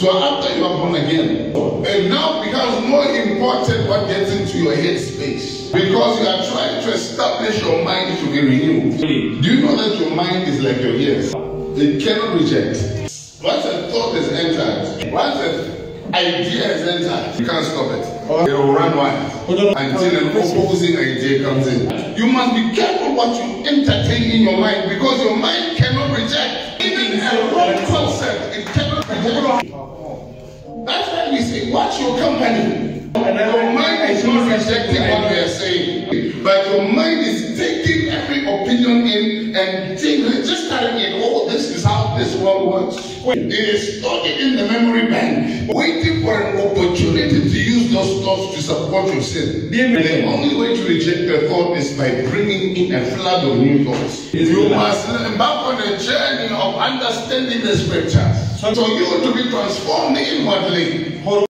So after you are born again, it now becomes more important what gets into your head space. Because you are trying to establish your mind to be renewed. Do you know that your mind is like your ears? It cannot reject. Once a thought is entered, once an idea is entered, you can't stop it. It will run wild until an opposing idea comes in. You must be careful what you entertain in your mind because your mind reject. That's why we say, watch your company. Your mind is not rejecting what we are saying, but your mind is taking every opinion in and registering it. Oh, this is how this world works. It is stored in the memory bank, waiting for an opportunity to use those thoughts to support your sin. The only way to reject the thought is by bringing in a flood of new thoughts. You must embark on a journey of understanding the scriptures. So you to be transformed inwardly.